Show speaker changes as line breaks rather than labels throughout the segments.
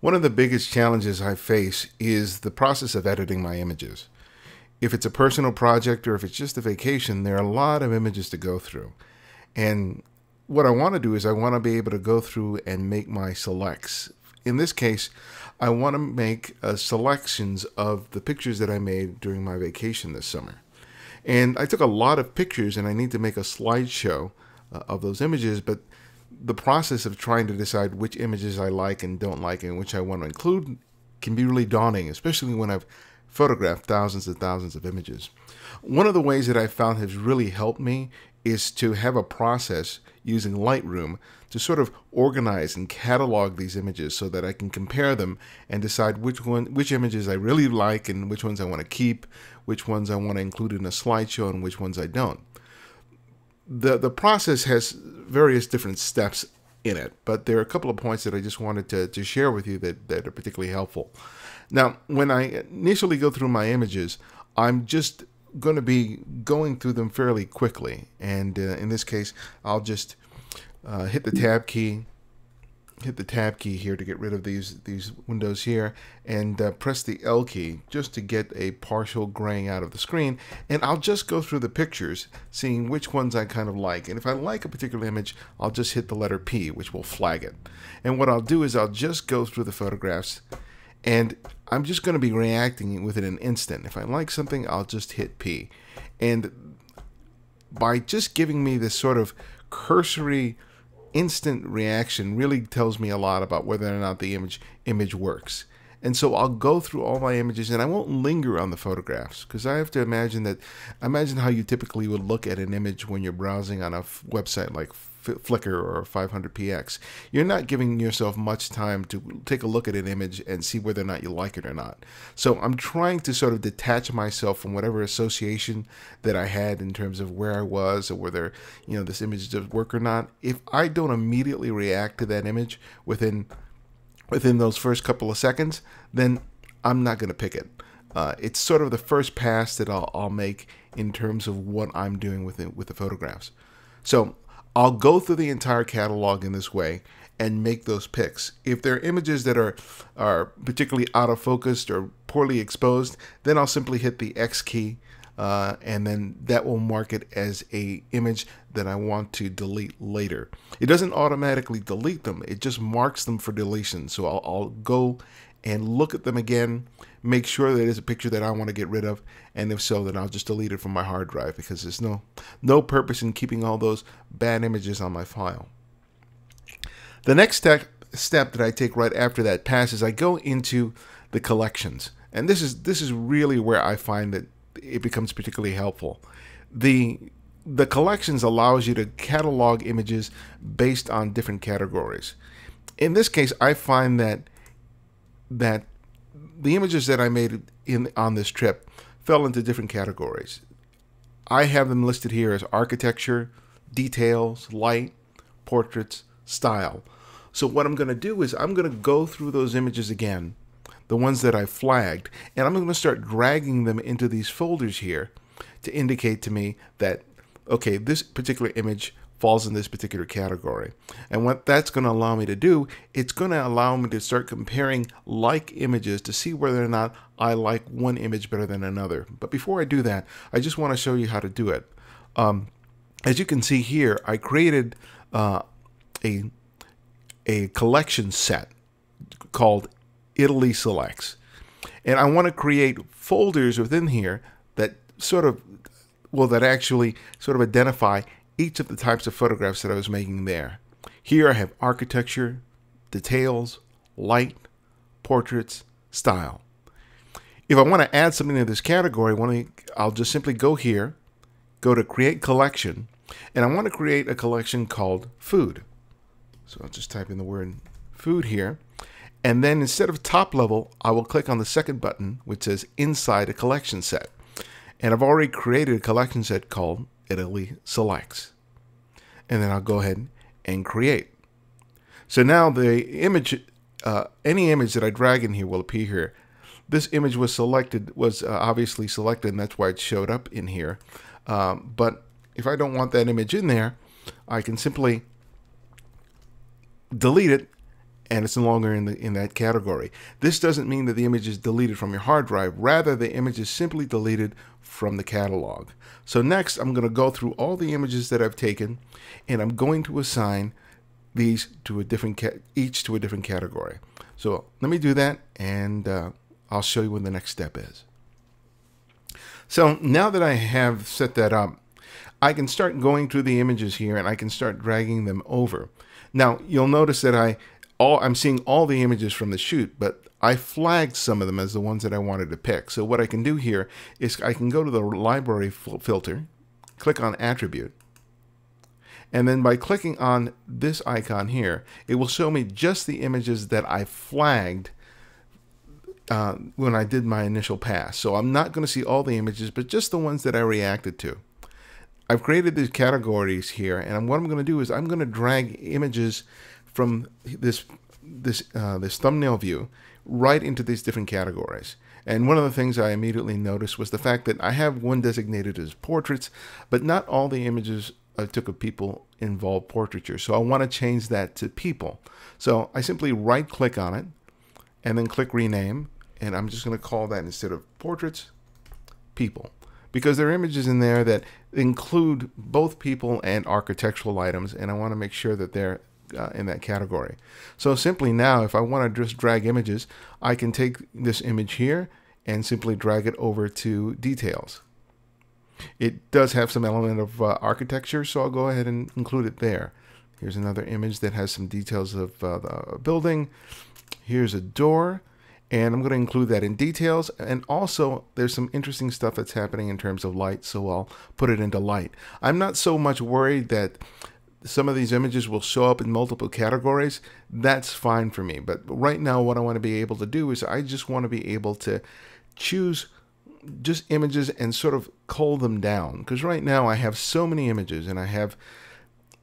One of the biggest challenges I face is the process of editing my images. If it's a personal project or if it's just a vacation, there are a lot of images to go through. And what I want to do is I want to be able to go through and make my selects. In this case, I want to make uh, selections of the pictures that I made during my vacation this summer. And I took a lot of pictures and I need to make a slideshow uh, of those images, but the process of trying to decide which images I like and don't like and which I want to include can be really daunting, especially when I've photographed thousands and thousands of images. One of the ways that I've found has really helped me is to have a process using Lightroom to sort of organize and catalog these images so that I can compare them and decide which one which images I really like and which ones I want to keep, which ones I want to include in a slideshow and which ones I don't the the process has various different steps in it, but there are a couple of points that I just wanted to, to share with you that, that are particularly helpful. Now, when I initially go through my images, I'm just going to be going through them fairly quickly. And uh, in this case, I'll just uh, hit the tab key, hit the tab key here to get rid of these these windows here and uh, press the L key just to get a partial graying out of the screen. And I'll just go through the pictures seeing which ones I kind of like. And if I like a particular image I'll just hit the letter P which will flag it. And what I'll do is I'll just go through the photographs and I'm just going to be reacting within an instant. If I like something I'll just hit P. And by just giving me this sort of cursory instant reaction really tells me a lot about whether or not the image image works. And so I'll go through all my images and I won't linger on the photographs because I have to imagine that imagine how you typically would look at an image when you're browsing on a website like Flickr or 500px. You're not giving yourself much time to take a look at an image and see whether or not you like it or not. So I'm trying to sort of detach myself from whatever association that I had in terms of where I was or whether, you know, this image does work or not. If I don't immediately react to that image within within those first couple of seconds, then I'm not going to pick it. Uh, it's sort of the first pass that I'll, I'll make in terms of what I'm doing with it, with the photographs. So I'll go through the entire catalog in this way and make those picks. If there are images that are are particularly out of focus or poorly exposed, then I'll simply hit the X key uh, and then that will mark it as a image that I want to delete later. It doesn't automatically delete them, it just marks them for deletion. So I'll, I'll go and look at them again, make sure that it's a picture that I want to get rid of, and if so, then I'll just delete it from my hard drive because there's no no purpose in keeping all those bad images on my file. The next step step that I take right after that pass is I go into the collections. And this is this is really where I find that it becomes particularly helpful. The the collections allows you to catalog images based on different categories. In this case, I find that that the images that I made in on this trip fell into different categories. I have them listed here as architecture, details, light, portraits, style. So what I'm going to do is I'm going to go through those images again, the ones that I flagged, and I'm going to start dragging them into these folders here to indicate to me that, okay, this particular image falls in this particular category. And what that's going to allow me to do, it's going to allow me to start comparing like images to see whether or not I like one image better than another. But before I do that, I just want to show you how to do it. Um, as you can see here, I created uh, a, a collection set called Italy Selects. And I want to create folders within here that sort of, well, that actually sort of identify each of the types of photographs that I was making there. Here I have architecture, details, light, portraits, style. If I want to add something to this category, I'll just simply go here, go to create collection, and I want to create a collection called food. So I'll just type in the word food here. And then instead of top level, I will click on the second button, which says inside a collection set. And I've already created a collection set called Italy selects. And then I'll go ahead and create. So now the image, uh, any image that I drag in here will appear here. This image was selected, was uh, obviously selected, and that's why it showed up in here. Um, but if I don't want that image in there, I can simply delete it and it's no longer in the in that category. This doesn't mean that the image is deleted from your hard drive. Rather, the image is simply deleted from the catalog. So next, I'm going to go through all the images that I've taken, and I'm going to assign these to a different each to a different category. So let me do that, and uh, I'll show you what the next step is. So now that I have set that up, I can start going through the images here and I can start dragging them over. Now you'll notice that I all I'm seeing all the images from the shoot, but I flagged some of them as the ones that I wanted to pick. So what I can do here is I can go to the library filter, click on attribute, and then by clicking on this icon here, it will show me just the images that I flagged uh, when I did my initial pass. So I'm not going to see all the images, but just the ones that I reacted to. I've created these categories here, and what I'm going to do is I'm going to drag images from this this uh, this thumbnail view right into these different categories. And one of the things I immediately noticed was the fact that I have one designated as portraits, but not all the images I took of people involve portraiture. So I want to change that to people. So I simply right click on it and then click rename. And I'm just going to call that instead of portraits, people because there are images in there that include both people and architectural items, and I want to make sure that they're uh, in that category. So simply now, if I want to just drag images, I can take this image here and simply drag it over to details. It does have some element of uh, architecture, so I'll go ahead and include it there. Here's another image that has some details of uh, the building. Here's a door and I'm going to include that in details. And also, there's some interesting stuff that's happening in terms of light, so I'll put it into light. I'm not so much worried that some of these images will show up in multiple categories. That's fine for me. But right now, what I want to be able to do is I just want to be able to choose just images and sort of cull them down. Because right now, I have so many images and I have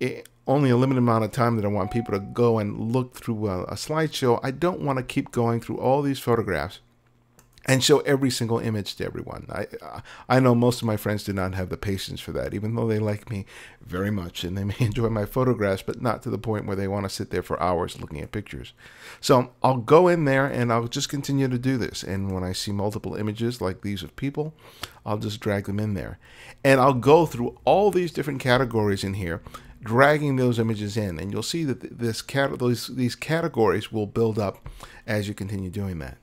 eh, only a limited amount of time that I want people to go and look through a, a slideshow. I don't want to keep going through all these photographs and show every single image to everyone. I I know most of my friends do not have the patience for that, even though they like me very much and they may enjoy my photographs, but not to the point where they want to sit there for hours looking at pictures. So I'll go in there and I'll just continue to do this. And when I see multiple images like these of people, I'll just drag them in there. And I'll go through all these different categories in here dragging those images in, and you'll see that this cat those these categories will build up as you continue doing that.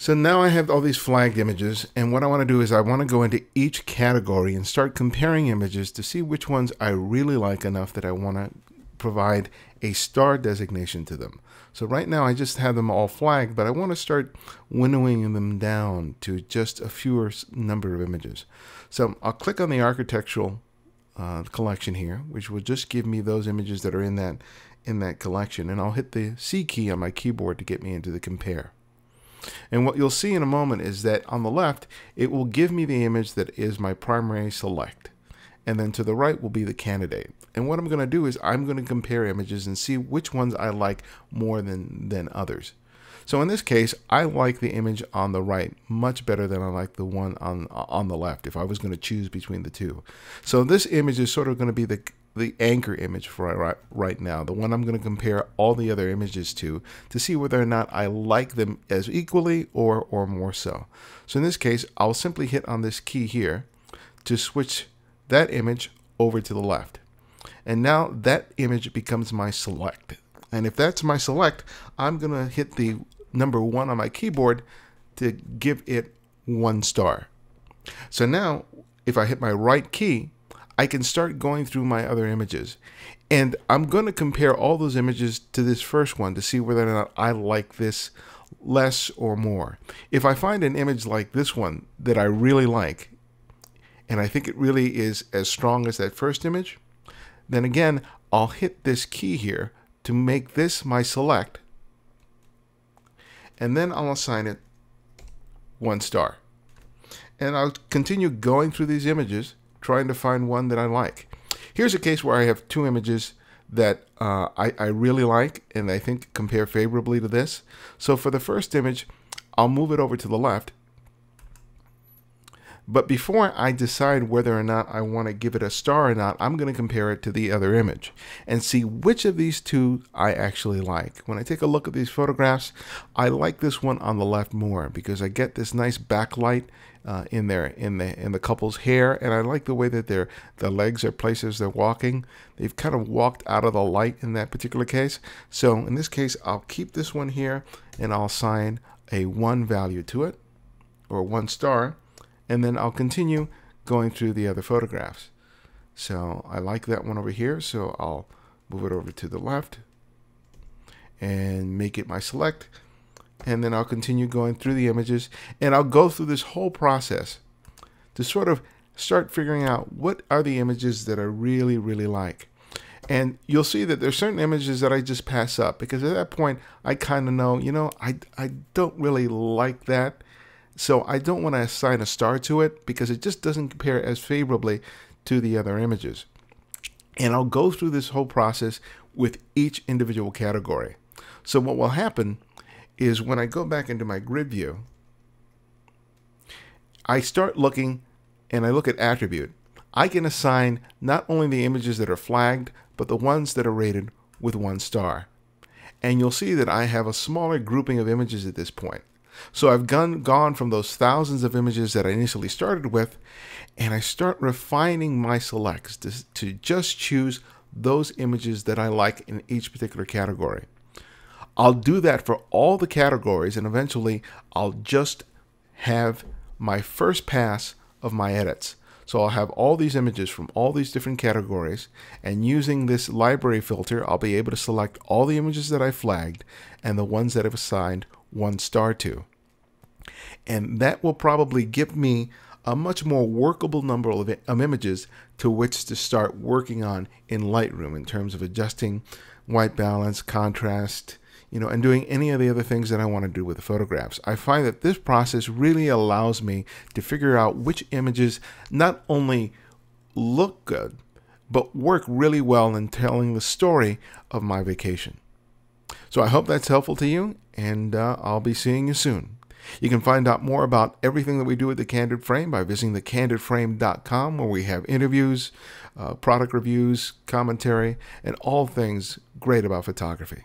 So now I have all these flagged images, and what I want to do is I want to go into each category and start comparing images to see which ones I really like enough that I want to provide a star designation to them. So right now I just have them all flagged, but I want to start winnowing them down to just a fewer number of images. So I'll click on the architectural uh, collection here, which will just give me those images that are in that in that collection. And I'll hit the C key on my keyboard to get me into the compare. And what you'll see in a moment is that on the left, it will give me the image that is my primary select. And then to the right will be the candidate. And what I'm going to do is I'm going to compare images and see which ones I like more than, than others. So in this case, I like the image on the right much better than I like the one on on the left if I was going to choose between the two. So this image is sort of going to be the the anchor image for right, right now, the one I'm going to compare all the other images to to see whether or not I like them as equally or or more so. So in this case, I'll simply hit on this key here to switch that image over to the left. And now that image becomes my select. And if that's my select, I'm going to hit the number one on my keyboard to give it one star. So now, if I hit my right key, I can start going through my other images. And I'm going to compare all those images to this first one to see whether or not I like this less or more. If I find an image like this one that I really like, and I think it really is as strong as that first image, then again, I'll hit this key here to make this my select and then I'll assign it one star. And I'll continue going through these images, trying to find one that I like. Here's a case where I have two images that uh, I, I really like and I think compare favorably to this. So for the first image, I'll move it over to the left. But before I decide whether or not I want to give it a star or not, I'm going to compare it to the other image and see which of these two I actually like. When I take a look at these photographs, I like this one on the left more because I get this nice backlight uh, in there in the in the couple's hair, and I like the way that their the legs are placed as they're walking. They've kind of walked out of the light in that particular case. So in this case, I'll keep this one here, and I'll assign a one value to it, or one star, and then I'll continue going through the other photographs. So I like that one over here, so I'll move it over to the left and make it my select and then I'll continue going through the images and I'll go through this whole process to sort of start figuring out what are the images that I really, really like. And you'll see that there's certain images that I just pass up because at that point I kind of know, you know, I, I don't really like that. So I don't want to assign a star to it because it just doesn't compare as favorably to the other images. And I'll go through this whole process with each individual category. So what will happen is when I go back into my grid view, I start looking and I look at attribute. I can assign not only the images that are flagged, but the ones that are rated with one star. And you'll see that I have a smaller grouping of images at this point. So I've gone, gone from those thousands of images that I initially started with, and I start refining my selects to, to just choose those images that I like in each particular category. I'll do that for all the categories and eventually I'll just have my first pass of my edits. So I'll have all these images from all these different categories and using this library filter I'll be able to select all the images that I flagged and the ones that I've assigned one star to. And that will probably give me a much more workable number of, of images to which to start working on in Lightroom in terms of adjusting white balance, contrast, you know, and doing any of the other things that I want to do with the photographs. I find that this process really allows me to figure out which images not only look good, but work really well in telling the story of my vacation. So I hope that's helpful to you, and uh, I'll be seeing you soon. You can find out more about everything that we do at The Candid Frame by visiting thecandidframe.com, where we have interviews, uh, product reviews, commentary, and all things great about photography.